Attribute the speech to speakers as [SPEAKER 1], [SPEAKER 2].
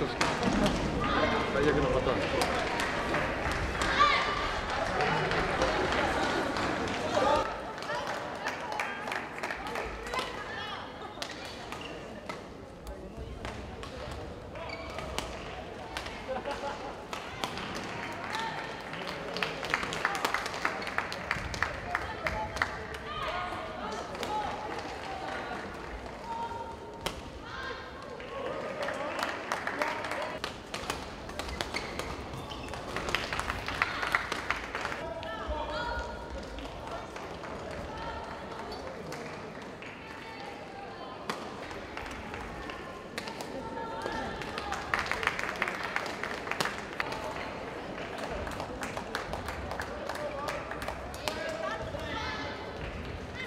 [SPEAKER 1] 最悪のパターン